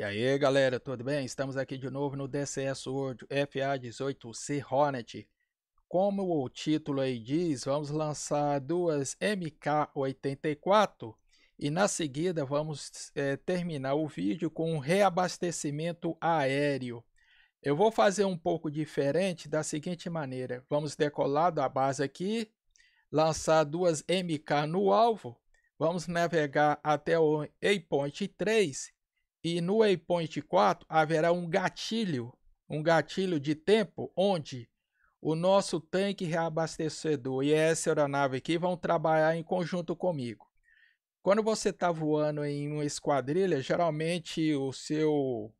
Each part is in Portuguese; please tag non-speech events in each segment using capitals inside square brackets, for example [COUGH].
E aí galera, tudo bem? Estamos aqui de novo no DCS World FA18C Hornet. Como o título aí diz, vamos lançar duas MK84 e na seguida vamos é, terminar o vídeo com um reabastecimento aéreo. Eu vou fazer um pouco diferente da seguinte maneira, vamos decolar da base aqui, lançar duas MK no alvo, vamos navegar até o Waypoint 3 e no waypoint 4 haverá um gatilho, um gatilho de tempo onde o nosso tanque reabastecedor e essa aeronave aqui vão trabalhar em conjunto comigo. Quando você está voando em uma esquadrilha, geralmente o seu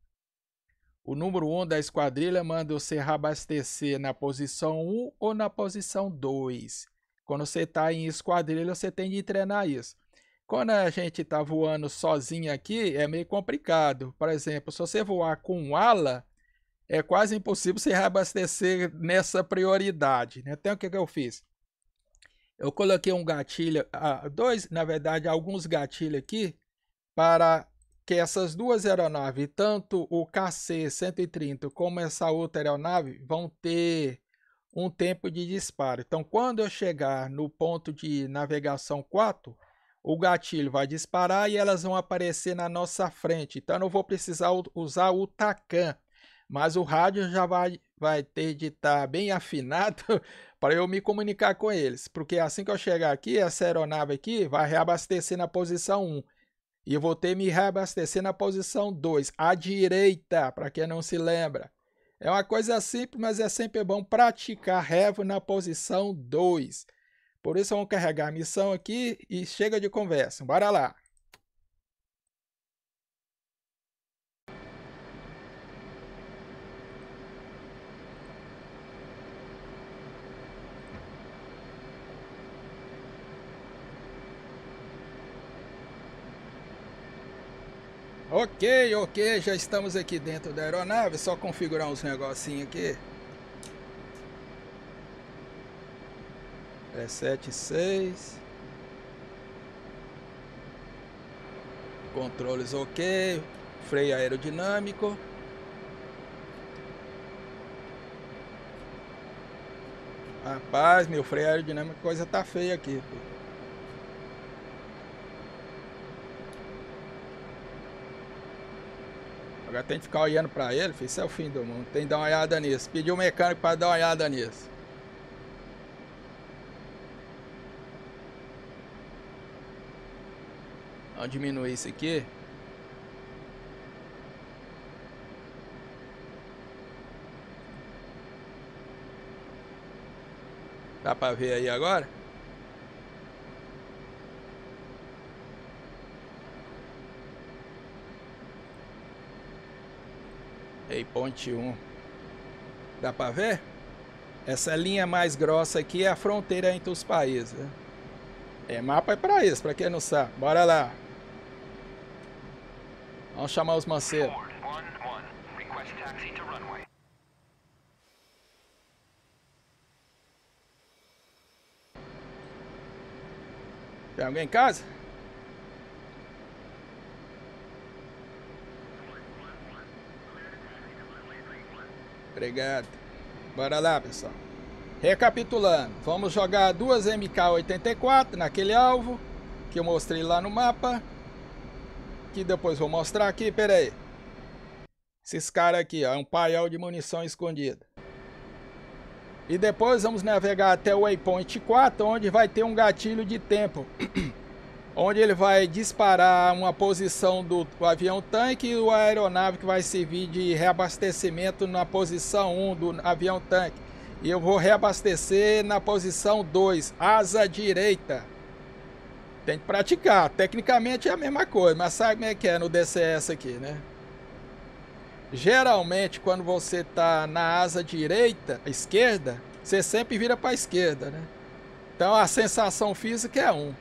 o número 1 um da esquadrilha manda você reabastecer na posição 1 ou na posição 2. Quando você está em esquadrilha, você tem de treinar isso. Quando a gente está voando sozinho aqui, é meio complicado. Por exemplo, se você voar com ala, é quase impossível você reabastecer nessa prioridade. Né? Então, o que, que eu fiz? Eu coloquei um gatilho, ah, dois, na verdade, alguns gatilhos aqui, para que essas duas aeronaves, tanto o KC-130 como essa outra aeronave, vão ter um tempo de disparo. Então, quando eu chegar no ponto de navegação 4, o gatilho vai disparar e elas vão aparecer na nossa frente. Então eu não vou precisar usar o TACAN, mas o rádio já vai, vai ter de estar tá bem [LAUGHS] afinado para eu me comunicar com eles. Porque assim que eu chegar aqui, essa aeronave aqui vai reabastecer na posição 1. E eu vou ter me reabastecer na posição 2, à direita, para quem não se lembra. É uma coisa simples, mas é sempre bom praticar revo na posição 2. Por isso vamos carregar a missão aqui e chega de conversa. Bora lá! Ok, ok, já estamos aqui dentro da aeronave, só configurar uns negocinhos aqui. É 7, 6. Controles ok. Freio aerodinâmico. Rapaz, meu freio aerodinâmico, coisa tá feia aqui. Agora tem que ficar olhando pra ele, filho. Isso é o fim do mundo. Tem que dar uma olhada nisso. Pediu o mecânico para dar uma olhada nisso. Vamos diminuir isso aqui. Dá pra ver aí agora? Ei, ponte 1. Dá pra ver? Essa linha mais grossa aqui é a fronteira entre os países. Né? É mapa é pra isso, pra quem não sabe. Bora lá. Vamos chamar os manceiros. Tem alguém em casa? Obrigado. Bora lá, pessoal. Recapitulando, vamos jogar duas MK84 naquele alvo que eu mostrei lá no mapa que depois vou mostrar aqui, pera aí. Esses caras aqui, ó, é um paiol de munição escondida. E depois vamos navegar até o Waypoint 4, onde vai ter um gatilho de tempo. [CLEARS THROAT] onde ele vai disparar uma posição do, do avião tanque e o aeronave que vai servir de reabastecimento na posição 1 do avião tanque. E eu vou reabastecer na posição 2, asa direita. Tem que praticar. Tecnicamente é a mesma coisa, mas sabe como é que é no DCS aqui, né? Geralmente, quando você está na asa direita, esquerda, você sempre vira para a esquerda, né? Então a sensação física é 1. Um.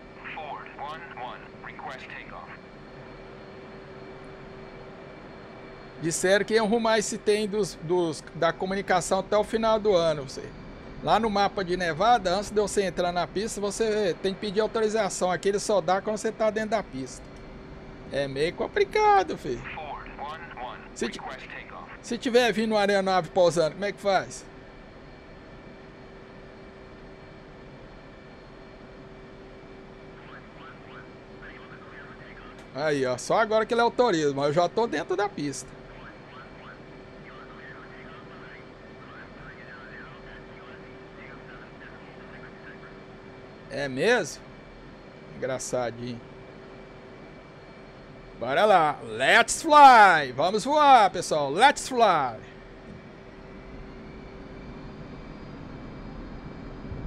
Disseram que iam arrumar esse tem dos, dos, da comunicação até o final do ano. Você. Lá no mapa de Nevada, antes de você entrar na pista, você tem que pedir autorização. Aqui ele só dá quando você está dentro da pista. É meio complicado, filho. Se, se tiver vindo uma aeronave pousando, como é que faz? Aí, ó. Só agora que ele autoriza, mas eu já tô dentro da pista. É mesmo? Engraçadinho. Bora lá. Let's fly. Vamos voar, pessoal. Let's fly.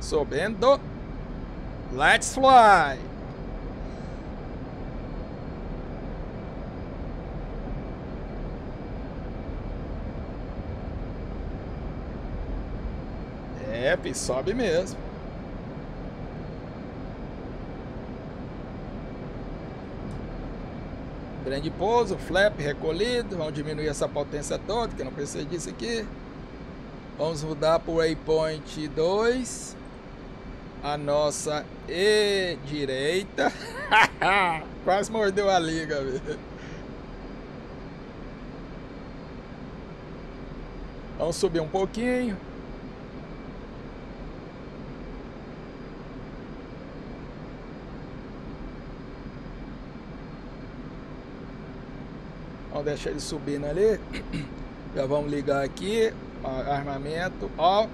Subindo. Let's fly. É, sobe mesmo. Grande pouso, flap recolhido. Vamos diminuir essa potência toda, que não precisa disso aqui. Vamos mudar para o waypoint 2. A nossa E direita. [LAUGHS] Quase mordeu a liga, velho. Vamos subir um pouquinho. Vamos deixar ele subindo ali. [CLEARS THROAT] Já vamos ligar aqui. armamento. Ó.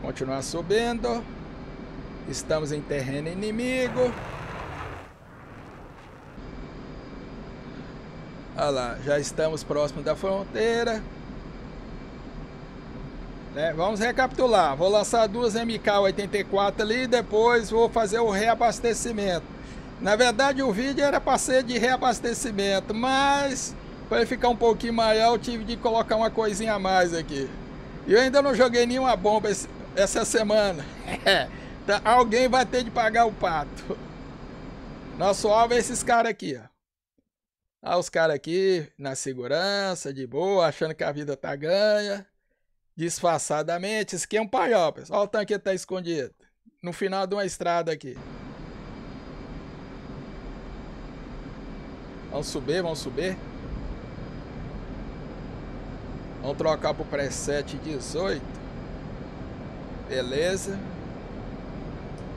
Continuar subindo. Estamos em terreno inimigo. Olha lá, já estamos próximo da fronteira. Né? Vamos recapitular. Vou lançar duas MK84 ali e depois vou fazer o reabastecimento. Na verdade o vídeo era para ser de reabastecimento, mas para ele ficar um pouquinho maior eu tive de colocar uma coisinha a mais aqui. E eu ainda não joguei nenhuma bomba essa semana. então, [LAUGHS] alguém vai ter de pagar o pato. Nosso alvo é esses caras aqui, ó. Ah, os caras aqui na segurança, de boa, achando que a vida tá ganha disfarçadamente. Aqui é pessoal. Olha o tanque que tá escondido. No final de uma estrada aqui. Vamos subir, vamos subir. Vamos trocar pro preset 18. Beleza.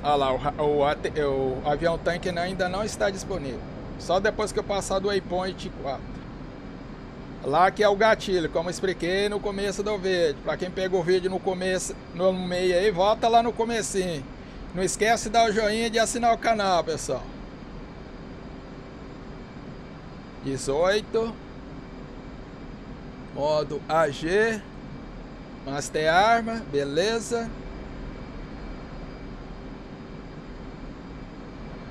Olha lá, o, o, o avião tanque ainda não está disponível. Só depois que eu passar do waypoint 4. Lá que é o gatilho, como expliquei no começo do vídeo. Para quem pegou o vídeo no começo, no meio aí, volta lá no comecinho. Não esquece de dar o joinha e de assinar o canal, pessoal. 18. Modo AG. Master Arma, beleza.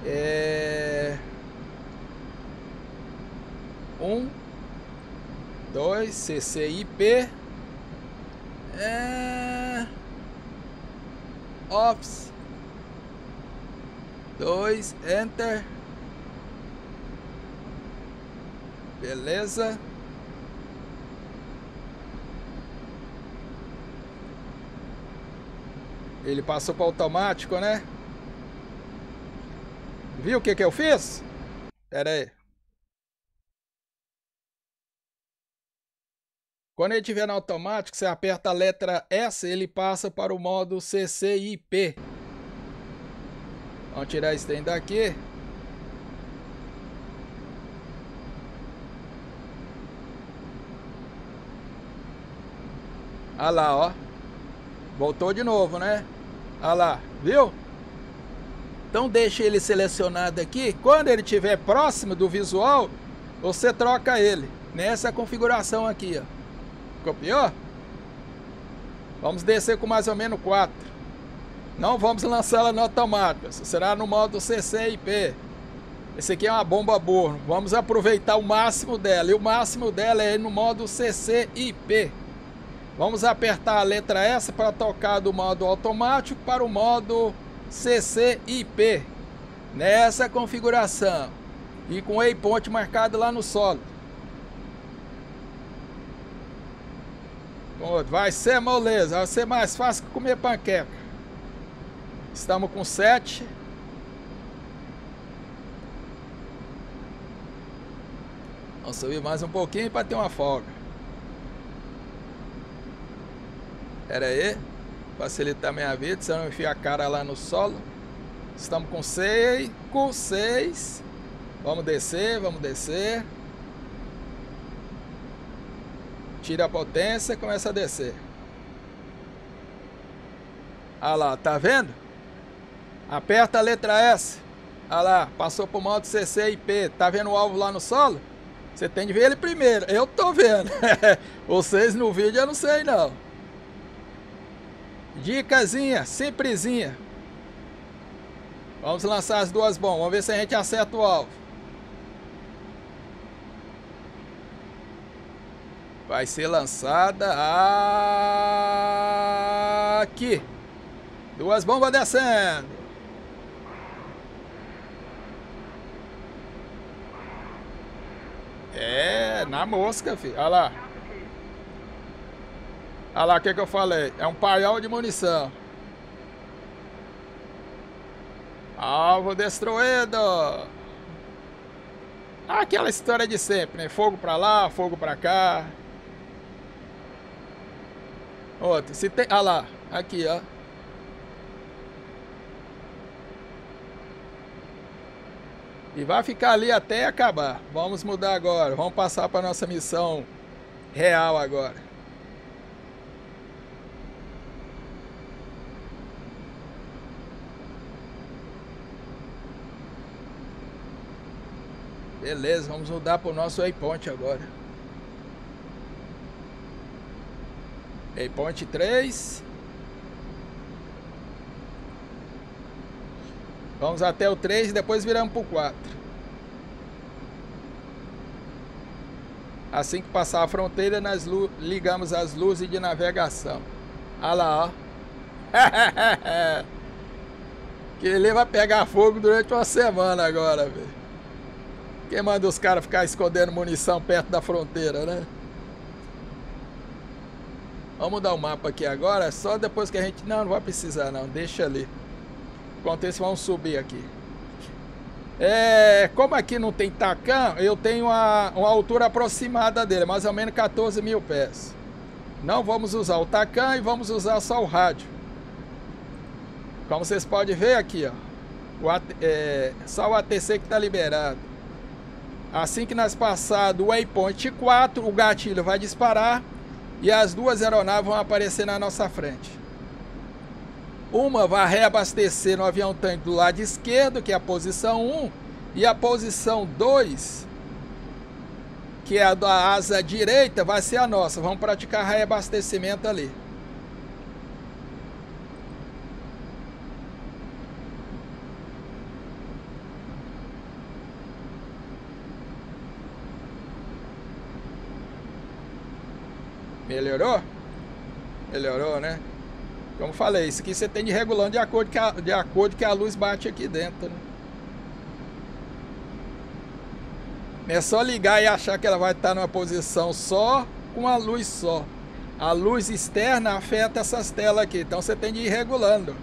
É... Um 2, CCIP. É... Ops. 2, Enter. Beleza. Ele passou para automático, né? Viu o que que eu fiz? Pera aí. Quando ele estiver no automático, você aperta a letra S, ele passa para o modo CCIP. Vamos tirar esse trem daqui. Olha lá, ó. Voltou de novo, né? Olha lá, viu? Então deixa ele selecionado aqui. Quando ele estiver próximo do visual, você troca ele. Nessa configuração aqui, ó. Copiou? Vamos descer com mais ou menos 4. Não vamos lançá-la no automático. Será no modo CCIP. Esse aqui é uma bomba burro. Vamos aproveitar o máximo dela. E o máximo dela é no modo CCIP. Vamos apertar a letra S para tocar do modo automático para o modo CCIP. Nessa configuração. E com o waypoint marcado lá no solo. Vai ser moleza, vai ser mais fácil que comer panqueca. Estamos com 7. Vamos subir mais um pouquinho para ter uma folga. Pera aí. Facilitar minha vida, se eu não enfiar a cara lá no solo. Estamos com 6. Com 6. Vamos descer, vamos descer. Tira a potência começa a descer. Olha lá, tá vendo? Aperta a letra S. Olha lá, passou pro modo CC e P. Tá vendo o alvo lá no solo? Você tem de ver ele primeiro. Eu tô vendo. [LAUGHS] Vocês no vídeo eu não sei não. Dicasinha, simplesinha. Vamos lançar as duas bombas. Vamos ver se a gente acerta o alvo. Vai ser lançada aqui. Duas bombas descendo. É, na mosca, filho. Olha lá. Olha lá o que, que eu falei. É um paiol de munição. Alvo destruído. Aquela história de sempre, né? Fogo pra lá, fogo pra cá. Outro, se tem. Olha lá, aqui, ó. E vai ficar ali até acabar. Vamos mudar agora. Vamos passar para nossa missão real agora. Beleza, vamos mudar para o nosso waypoint agora. Waypoint 3. Vamos até o 3 e depois viramos para o 4. Assim que passar a fronteira, nós ligamos as luzes de navegação. Olha lá, ó. [LAUGHS] que ele vai pegar fogo durante uma semana agora, velho. Quem manda os caras ficar escondendo munição perto da fronteira, né? Vamos mudar o mapa aqui agora, só depois que a gente... Não, não vai precisar não, deixa ali. Enquanto isso, vamos subir aqui. É, como aqui não tem tacã, eu tenho uma, uma altura aproximada dele, mais ou menos 14 mil pés. Não vamos usar o tacã e vamos usar só o rádio. Como vocês podem ver aqui, ó. O, é, só o ATC que está liberado. Assim que nós passar do waypoint 4, o gatilho vai disparar e as duas aeronaves vão aparecer na nossa frente. Uma vai reabastecer no avião tanque do lado esquerdo, que é a posição 1, e a posição 2, que é a da asa direita, vai ser a nossa. Vamos praticar reabastecimento ali. Melhorou? Melhorou, né? Como falei, isso aqui você tem de regulando de acordo, que a, de acordo que a luz bate aqui dentro, né? É só ligar e achar que ela vai estar numa posição só com a luz só. A luz externa afeta essas telas aqui, então você tem de ir regulando.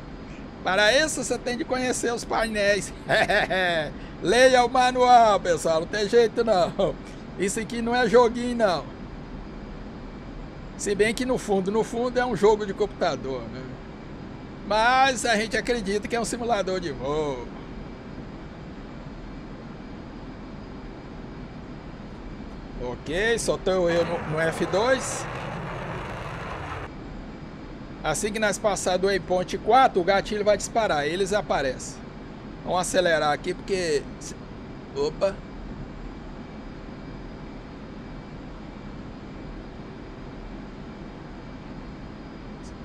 Para isso você tem de conhecer os painéis. [LAUGHS] Leia o manual, pessoal, não tem jeito não. Isso aqui não é joguinho não. Se bem que no fundo, no fundo é um jogo de computador, né? Mas a gente acredita que é um simulador de voo. Ok, soltou eu no, no F2. Assim que nós passar do waypoint 4, o gatilho vai disparar, eles aparecem. Vamos acelerar aqui porque... Opa!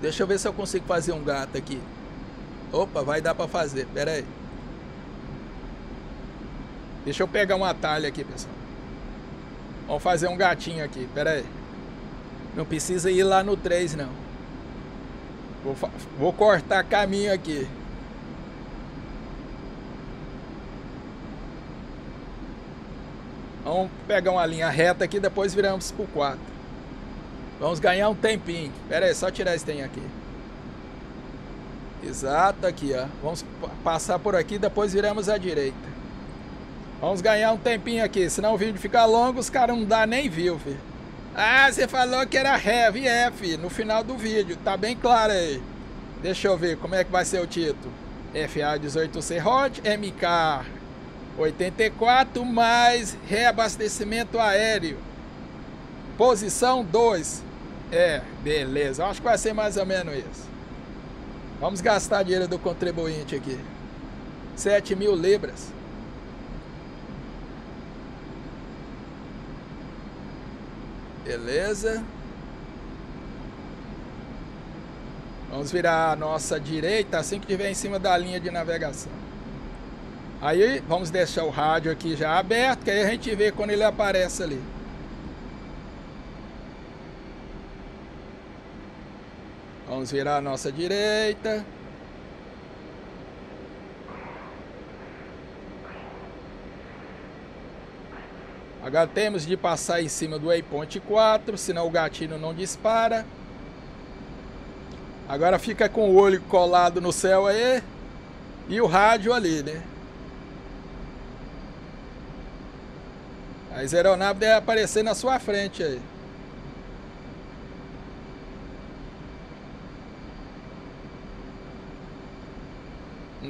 Deixa eu ver se eu consigo fazer um gato aqui. Opa, vai dar pra fazer. Pera aí. Deixa eu pegar um atalho aqui, pessoal. Vamos fazer um gatinho aqui. Pera aí. Não precisa ir lá no 3, não. Vou, vou cortar caminho aqui. Vamos pegar uma linha reta aqui, depois viramos pro 4. Vamos ganhar um tempinho. Pera aí, só tirar esse tem aqui. Exato, aqui, ó. Vamos passar por aqui, depois viramos à direita. Vamos ganhar um tempinho aqui, senão o vídeo fica longo, os caras não dá nem view, filho. Ah, você falou que era heavy, é, filho, no final do vídeo, tá bem claro aí. Deixa eu ver como é que vai ser o título. FA 18C Rod, MK 84 mais reabastecimento aéreo. Posição 2. É, beleza. Acho que vai ser mais ou menos isso. Vamos gastar dinheiro do contribuinte aqui. 7 mil libras. Beleza. Vamos virar a nossa direita assim que estiver em cima da linha de navegação. Aí vamos deixar o rádio aqui já aberto, que aí a gente vê quando ele aparece ali. Vamos virar a nossa direita. Agora temos de passar em cima do waypoint 4, senão o gatilho não dispara. Agora fica com o olho colado no céu aí e o rádio ali, né? As aeronaves devem aparecer na sua frente aí.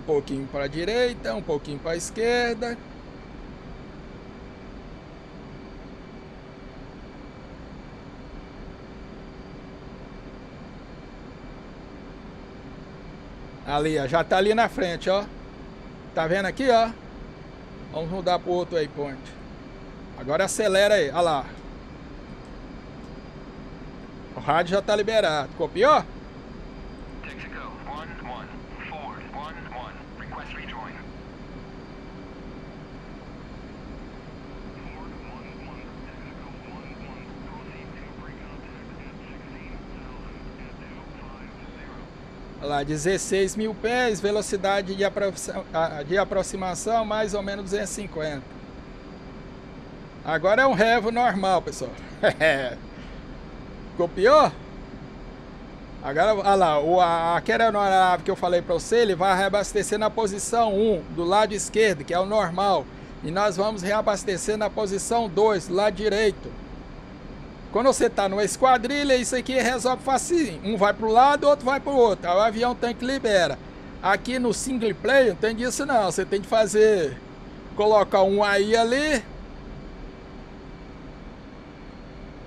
Pouquinho para a direita, um pouquinho para a esquerda. Ali, ó, já tá ali na frente, ó. Tá vendo aqui, ó? Vamos mudar pro outro waypoint. Agora acelera aí, olha lá. O rádio já tá liberado. Copiou? Lá 16 mil pés, velocidade de, aproxima, de aproximação mais ou menos 250. Agora é um revo normal, pessoal. [LAUGHS] Copiou? Agora, olha lá, o, a, aquela aeronave que eu falei para você, ele vai reabastecer na posição 1, do lado esquerdo, que é o normal. E nós vamos reabastecer na posição 2, do lado direito. Quando você está numa esquadrilha, isso aqui resolve facinho. Um vai para o lado, outro vai para o outro. Aí o avião tanque libera. Aqui no single player não tem disso não. Você tem que fazer... Colocar um aí ali.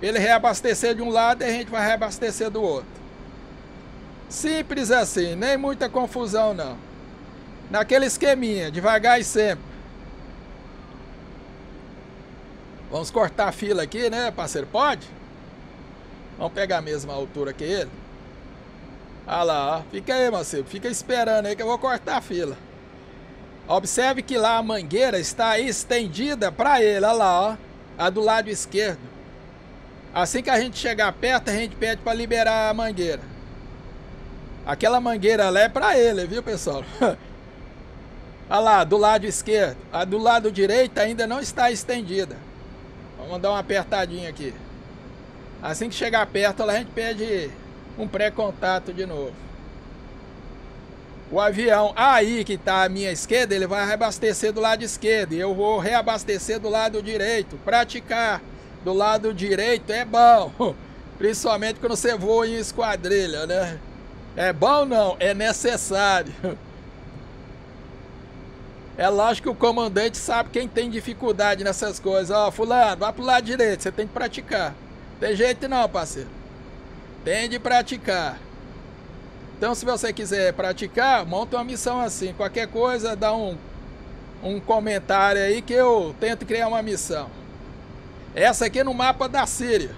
Ele reabastecer de um lado e a gente vai reabastecer do outro. Simples assim, nem muita confusão não. Naquele esqueminha, devagar e sempre. Vamos cortar a fila aqui, né, parceiro? Pode? Vamos pegar a mesma altura que ele. Olha lá, ó. Fica aí, Marcelo. Fica esperando aí que eu vou cortar a fila. Observe que lá a mangueira está estendida para ele. Olha lá, ó. A do lado esquerdo. Assim que a gente chegar perto, a gente pede para liberar a mangueira. Aquela mangueira lá é para ele, viu, pessoal? [LAUGHS] Olha lá, do lado esquerdo. A do lado direito ainda não está estendida. Vamos dar uma apertadinha aqui. Assim que chegar perto, a gente pede um pré-contato de novo. O avião aí que está à minha esquerda, ele vai reabastecer do lado esquerdo. E eu vou reabastecer do lado direito. Praticar do lado direito é bom. [LAUGHS] Principalmente quando você voa em esquadrilha, né? É bom não, é necessário. [LAUGHS] É lógico que o comandante sabe quem tem dificuldade nessas coisas. Ó, fulano, vai pro lado direito, você tem que praticar. Tem jeito não, parceiro. Tem de praticar. Então, se você quiser praticar, monta uma missão assim. Qualquer coisa, dá um, um comentário aí que eu tento criar uma missão. Essa aqui é no mapa da Síria.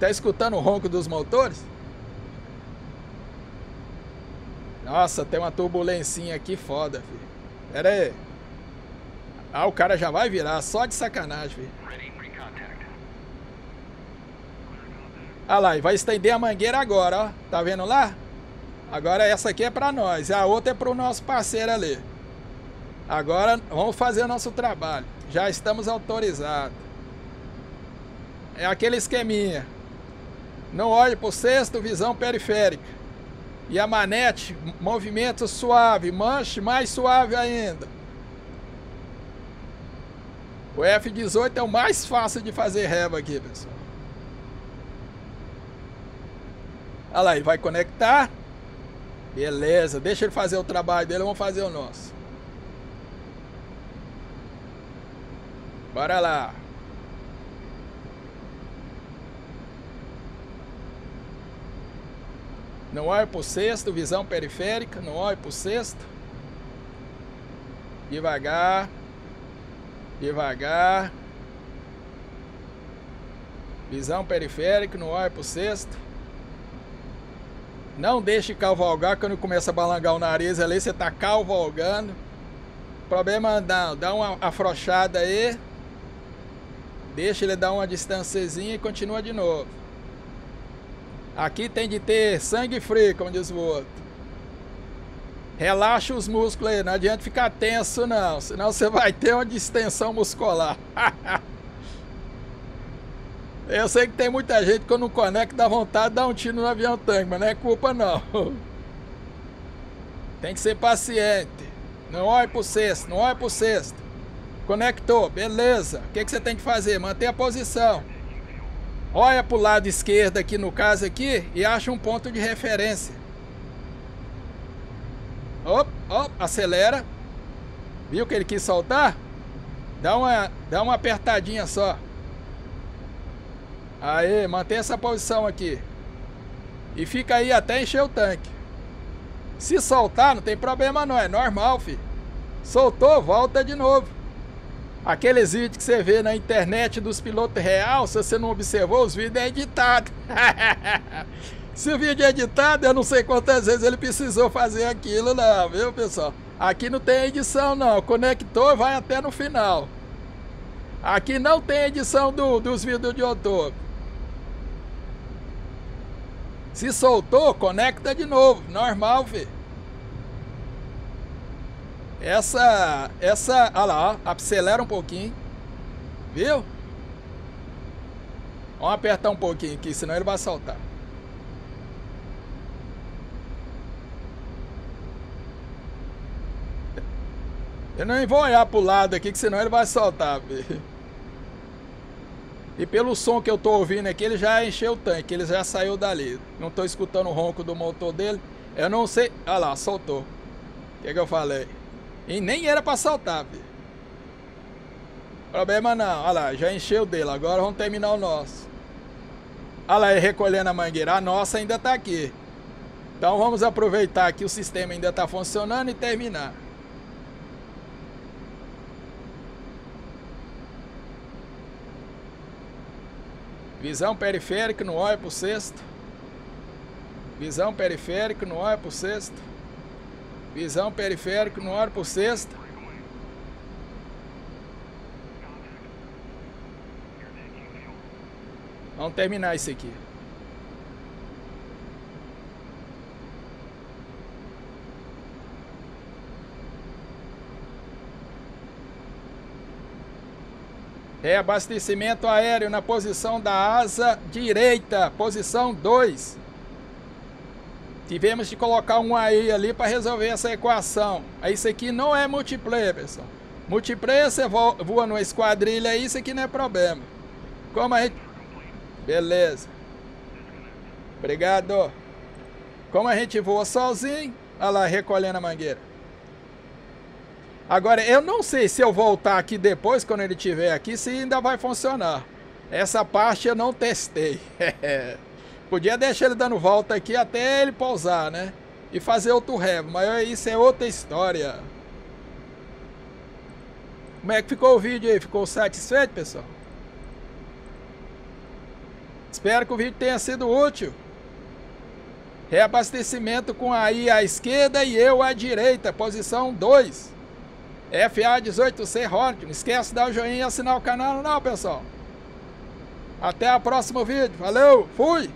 Tá escutando o ronco dos motores? Nossa, tem uma turbulência aqui foda, filho. Pera aí. Ah, o cara já vai virar, só de sacanagem, filho. Olha lá, e vai estender a mangueira agora, ó. Tá vendo lá? Agora essa aqui é para nós, a outra é para o nosso parceiro ali. Agora vamos fazer o nosso trabalho. Já estamos autorizados. É aquele esqueminha. Não olhe para o sexto, visão periférica. E a manete, movimento suave, manche mais suave ainda. O F18 é o mais fácil de fazer reva aqui, pessoal. Olha lá, ele vai conectar. Beleza, deixa ele fazer o trabalho dele, vamos fazer o nosso. Bora lá. Não olhe para o sexto, visão periférica, não olhe para o sexto. Devagar. Devagar. Visão periférica, não olhe para o sexto. Não deixe cavalgar quando começa a balangar o nariz ali, você tá cavalgando. Problema não, dá uma afrouxada aí. Deixa ele dar uma distânciazinha e continua de novo. Aqui tem de ter sangue frio, como diz o outro. Relaxa os músculos aí, não adianta ficar tenso não, senão você vai ter uma distensão muscular. [LAUGHS] Eu sei que tem muita gente que quando conecta dá vontade de dar um tiro no avião tanque, mas não é culpa não. [LAUGHS] Tem que ser paciente. Não olhe pro sexto, não olhe pro sexto. Conectou, beleza. O que, que você tem que fazer? Manter a posição. Olha pro lado esquerdo aqui no caso aqui e acha um ponto de referência. Op, op, acelera. Viu que ele quis soltar? Dá uma, dá uma apertadinha só. Aí, mantém essa posição aqui. E fica aí até encher o tanque. Se soltar, não tem problema não, é normal, filho. Soltou, volta de novo. Aqueles vídeos que você vê na internet dos pilotos real, se você não observou, os vídeos é editado. [LAUGHS] se o vídeo é editado, eu não sei quantas vezes ele precisou fazer aquilo não, viu pessoal? Aqui não tem edição não, conector vai até no final. Aqui não tem edição do, dos vídeos de YouTube. Se soltou, conecta de novo. Normal, filho. Essa, essa, olha lá, ó, acelera um pouquinho. Viu? Vamos apertar um pouquinho aqui, senão ele vai saltar. Eu não vou olhar pro lado aqui, que senão ele vai soltar, filho. E pelo som que eu tô ouvindo aqui, ele já encheu o tanque, ele já saiu dali. Não tô escutando o ronco do motor dele. Eu não sei. Olha lá, soltou. O que, que eu falei? E nem era pra saltar, filho. Problema não. Olha lá, já encheu dele. Agora vamos terminar o nosso. Olha lá, ele recolhendo a mangueira. A nossa ainda tá aqui. Então vamos aproveitar que o sistema ainda tá funcionando e terminar. Visão periférica, não olha para o sexto. Visão periférica, não olha para o sexto. Visão periférica, não olha para o sexto. Vamos terminar isso aqui. Reabastecimento aéreo na posição da asa direita, posição 2. Tivemos de colocar um aí ali para resolver essa equação. Isso aqui não é multiplayer, pessoal. Multiplayer você voa numa esquadrilha isso aqui não é problema. Como a gente... Beleza. Obrigado. Como a gente voa sozinho, olha lá, recolhendo a mangueira. Agora, eu não sei se eu voltar aqui depois, quando ele estiver aqui, se ainda vai funcionar. Essa parte eu não testei. [LAUGHS] Podia deixar ele dando volta aqui até ele pousar, né? E fazer outro revo, mas isso é outra história. Como é que ficou o vídeo aí? Ficou satisfeito, pessoal? Espero que o vídeo tenha sido útil. Reabastecimento com aí à esquerda e eu à direita, posição 2. FA18C Hornet. Não esquece de dar o joinha e assinar o canal não, pessoal. Até o próximo vídeo. Valeu, fui!